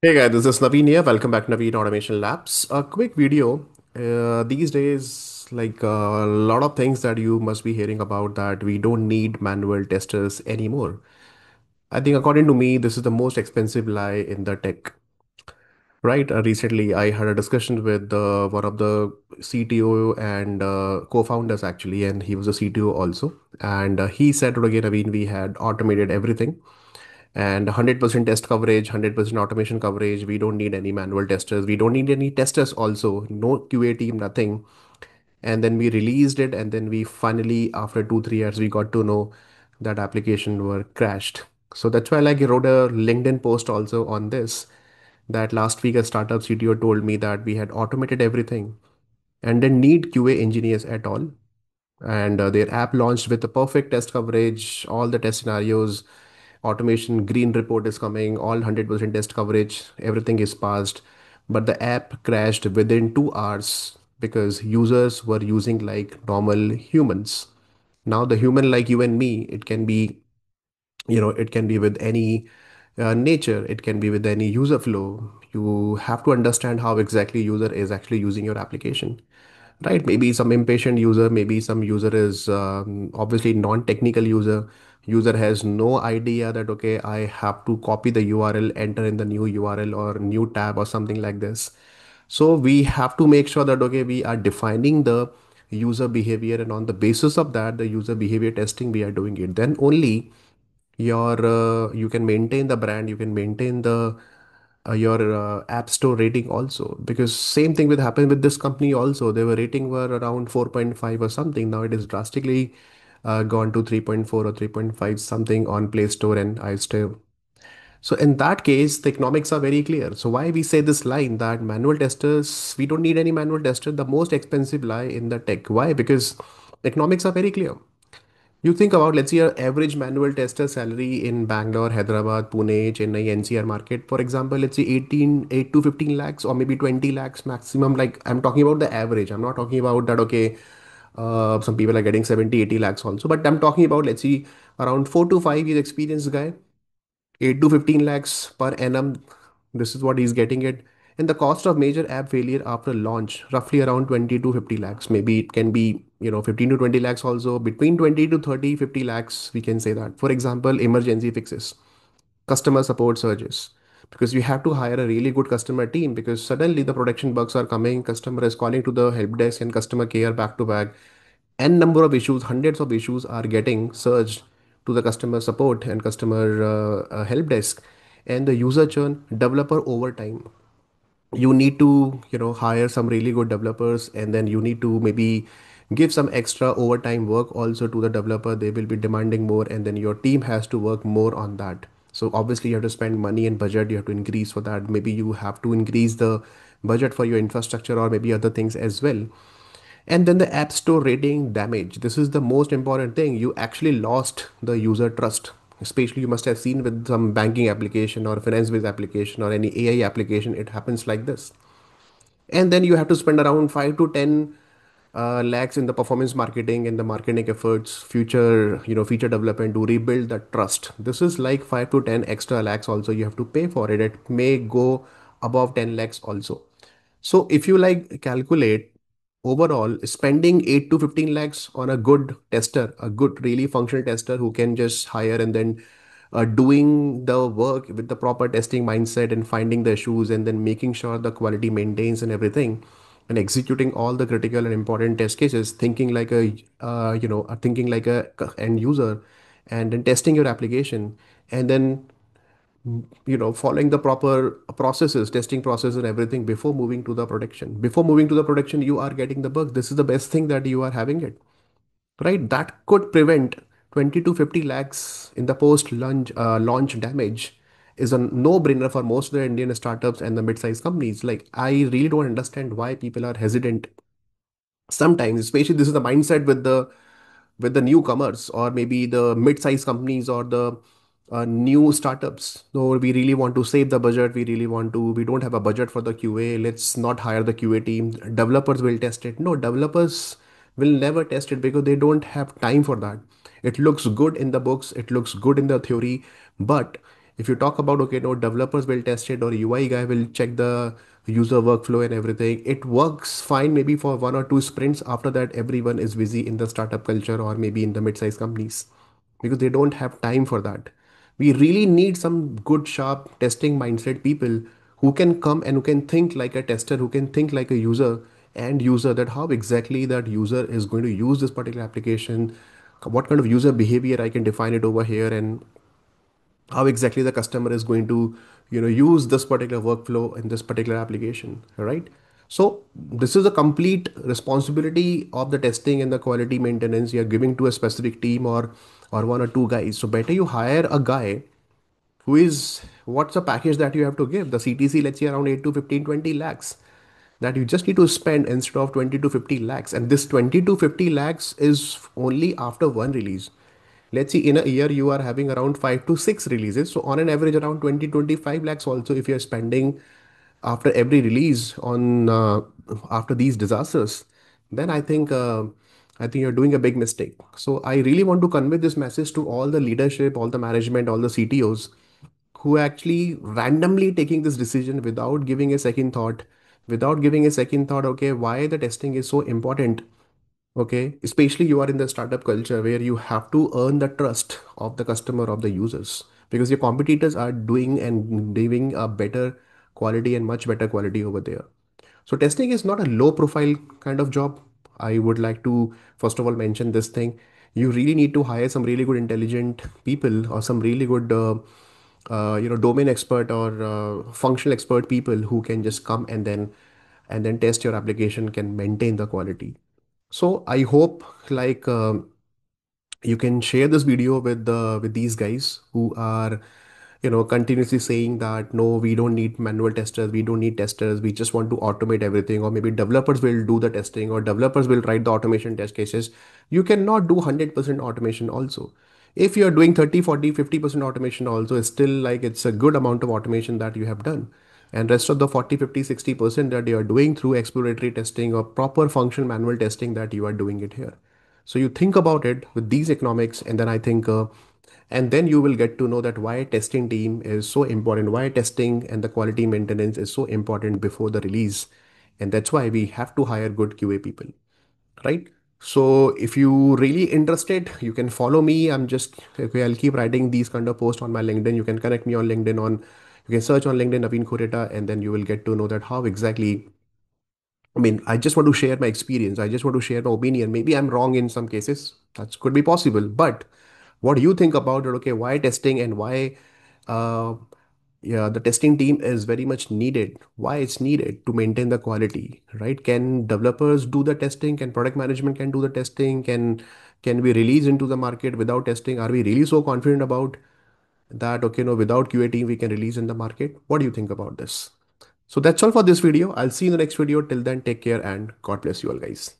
Hey guys, this is Naveen here. Welcome back to Naveen Automation Labs. A quick video. Uh, these days, like a lot of things that you must be hearing about that we don't need manual testers anymore. I think according to me, this is the most expensive lie in the tech. Right? Uh, recently, I had a discussion with uh, one of the CTO and uh, co-founders actually, and he was a CTO also. And uh, he said, again, Naveen, we had automated everything and 100% test coverage 100% automation coverage. We don't need any manual testers. We don't need any testers also. No qa team nothing. And then we released it and then we finally after two three years we got to know that application were crashed. So that's why like I wrote a linkedin post also on this that last week a startup cto told me that we had automated everything and didn't need qa engineers at all. And uh, their app launched with the perfect test coverage all the test scenarios automation green report is coming all 100% test coverage everything is passed. But the app crashed within 2 hours because users were using like normal humans. Now the human like you and me it can be you know it can be with any uh, nature it can be with any user flow. You have to understand how exactly user is actually using your application. Right maybe some impatient user maybe some user is um, obviously non-technical user user has no idea that okay i have to copy the url enter in the new url or new tab or something like this. So we have to make sure that okay we are defining the user behavior and on the basis of that the user behavior testing we are doing it. Then only your uh, you can maintain the brand you can maintain the uh, your uh, app store rating also. Because same thing will happen with this company also. They were rating were around 4.5 or something. Now it is drastically uh, gone to 3.4 or 3.5 something on play store and iStore so in that case the economics are very clear. So why we say this line that manual testers we don't need any manual tester. The most expensive lie in the tech. Why? Because economics are very clear. You think about, let's say, your average manual tester salary in Bangalore, Hyderabad, Pune, Chennai, NCR market, for example, let's say 18, 8 to 15 lakhs or maybe 20 lakhs maximum. Like, I'm talking about the average. I'm not talking about that, okay, uh, some people are getting 70, 80 lakhs also, but I'm talking about, let's see, around 4 to 5 years experienced guy 8 to 15 lakhs per annum. This is what he's getting it. And the cost of major app failure after launch, roughly around 20 to 50 lakhs. Maybe it can be, you know, 15 to 20 lakhs also. Between 20 to 30, 50 lakhs, we can say that. For example, emergency fixes, customer support surges. Because you have to hire a really good customer team because suddenly the production bugs are coming, customer is calling to the help desk and customer care back to back. N number of issues hundreds of issues are getting surged to the customer support and customer uh, uh, help desk. And the user churn developer overtime. You need to you know hire some really good developers and then you need to maybe give some extra overtime work also to the developer. They will be demanding more and then your team has to work more on that so obviously you have to spend money and budget you have to increase for that maybe you have to increase the budget for your infrastructure or maybe other things as well and then the App Store rating damage. This is the most important thing. You actually lost the user trust. Especially, you must have seen with some banking application or finance based application or any AI application, it happens like this. And then you have to spend around 5 to 10 uh, lakhs in the performance marketing and the marketing efforts, future, you know, feature development to rebuild the trust. This is like 5 to 10 extra lakhs also you have to pay for it. It may go above 10 lakhs also. So if you like calculate overall spending 8 to 15 lakhs on a good tester, a good really functional tester who can just hire and then uh, doing the work with the proper testing mindset and finding the issues and then making sure the quality maintains and everything and executing all the critical and important test cases thinking like a uh, you know uh, thinking like a end user and then testing your application and then you know following the proper processes testing process and everything before moving to the production. Before moving to the production you are getting the bug this is the best thing that you are having it. Right? That could prevent 20 to 50 lakhs in the post launch uh, launch damage is a no brainer for most of the indian startups and the mid-sized companies like i really don't understand why people are hesitant sometimes especially this is the mindset with the with the newcomers or maybe the mid-sized companies or the uh, new startups. So we really want to save the budget. We really want to. We don't have a budget for the QA. Let's not hire the QA team. Developers will test it. No, developers will never test it because they don't have time for that. It looks good in the books. It looks good in the theory, but if you talk about okay no developers will test it or ui guy will check the user workflow and everything it works fine maybe for one or two sprints. After that everyone is busy in the startup culture or maybe in the mid-sized companies because they don't have time for that. We really need some good sharp testing mindset people who can come and who can think like a tester who can think like a user and user that how exactly that user is going to use this particular application what kind of user behavior i can define it over here and how exactly the customer is going to you know use this particular workflow in this particular application right? So this is a complete responsibility of the testing and the quality maintenance you're giving to a specific team or or one or two guys. So better you hire a guy who is what's the package that you have to give? The ctc let's say around 8 to 15 20 lakhs that you just need to spend instead of 20 to 50 lakhs. And this 20 to 50 lakhs is only after one release let's see in a year you are having around 5 to 6 releases. So on an average around 20 25 lakhs also if you're spending after every release on uh, after these disasters then i think uh, i think you're doing a big mistake. So i really want to convey this message to all the leadership all the management all the ctos who actually randomly taking this decision without giving a second thought without giving a second thought okay why the testing is so important Okay, especially you are in the startup culture where you have to earn the trust of the customer of the users because your competitors are doing and giving a better quality and much better quality over there. So testing is not a low profile kind of job. I would like to first of all mention this thing. You really need to hire some really good intelligent people or some really good uh, uh, you know domain expert or uh, functional expert people who can just come and then and then test your application can maintain the quality so I hope like um, you can share this video with the with these guys who are you know continuously saying that no we don't need manual testers. We don't need testers. We just want to automate everything or maybe developers will do the testing or developers will write the automation test cases. You cannot do 100% automation also. If you're doing 30 40 50% automation also it's still like it's a good amount of automation that you have done and rest of the 40 50 60% that you are doing through exploratory testing or proper functional manual testing that you are doing it here. So you think about it with these economics and then i think uh, and then you will get to know that why testing team is so important why testing and the quality maintenance is so important before the release. And that's why we have to hire good qa people right? So if you really interested you can follow me. I'm just okay i'll keep writing these kind of posts on my linkedin. You can connect me on linkedin on you can search on linkedin naveen khunteta and then you will get to know that how exactly i mean i just want to share my experience. I just want to share my opinion. Maybe i'm wrong in some cases. That could be possible. But what do you think about it? Okay why testing and why uh, yeah the testing team is very much needed? Why it's needed to maintain the quality right? Can developers do the testing? Can product management can do the testing? Can can we release into the market without testing? Are we really so confident about that okay no without qa team we can release in the market. What do you think about this? So that's all for this video. I'll see you in the next video. Till then take care and god bless you all guys